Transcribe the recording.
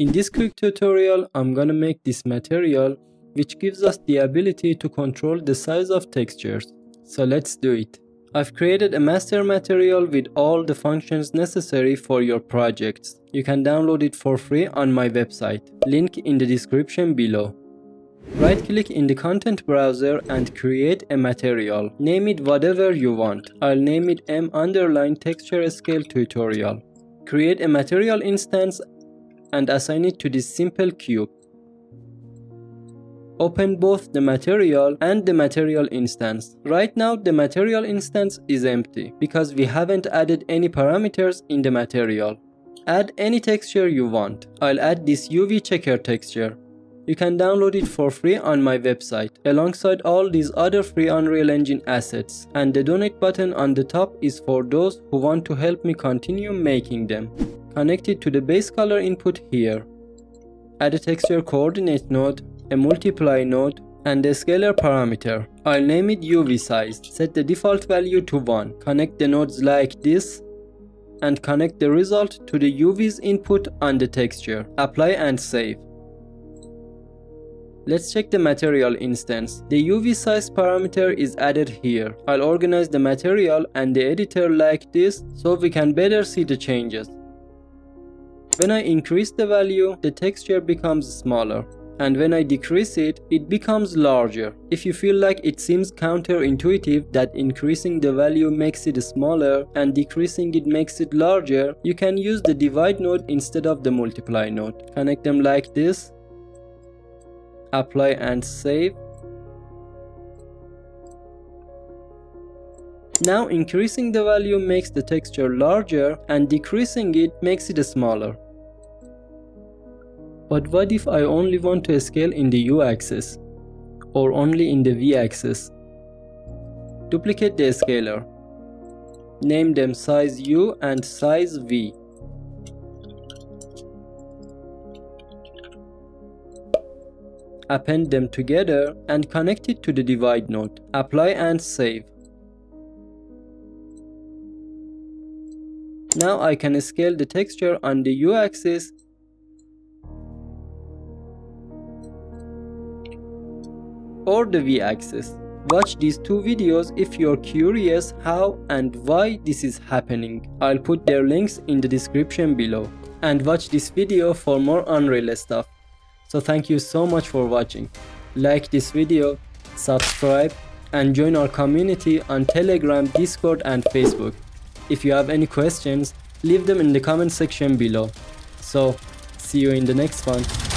In this quick tutorial, I'm gonna make this material which gives us the ability to control the size of textures. So let's do it. I've created a master material with all the functions necessary for your projects. You can download it for free on my website, link in the description below. Right click in the content browser and create a material. Name it whatever you want. I'll name it m underline texture scale tutorial. Create a material instance and assign it to this simple cube. Open both the material and the material instance. Right now the material instance is empty because we haven't added any parameters in the material. Add any texture you want. I'll add this UV checker texture. You can download it for free on my website alongside all these other free Unreal Engine assets and the donate button on the top is for those who want to help me continue making them. Connect it to the base color input here. Add a texture coordinate node, a multiply node and a scalar parameter. I'll name it UV size. Set the default value to 1. Connect the nodes like this and connect the result to the UV's input on the texture. Apply and save. Let's check the material instance. The UV size parameter is added here. I'll organize the material and the editor like this so we can better see the changes. When I increase the value, the texture becomes smaller. And when I decrease it, it becomes larger. If you feel like it seems counterintuitive that increasing the value makes it smaller and decreasing it makes it larger, you can use the divide node instead of the multiply node. Connect them like this apply and save. Now increasing the value makes the texture larger and decreasing it makes it smaller. But what if I only want to scale in the u-axis or only in the v-axis? Duplicate the scalar. Name them size u and size v. append them together and connect it to the divide node. Apply and save. Now I can scale the texture on the u-axis or the v-axis. Watch these two videos if you're curious how and why this is happening. I'll put their links in the description below. And watch this video for more Unreal stuff. So thank you so much for watching. Like this video, subscribe and join our community on Telegram, Discord and Facebook. If you have any questions, leave them in the comment section below. So, see you in the next one.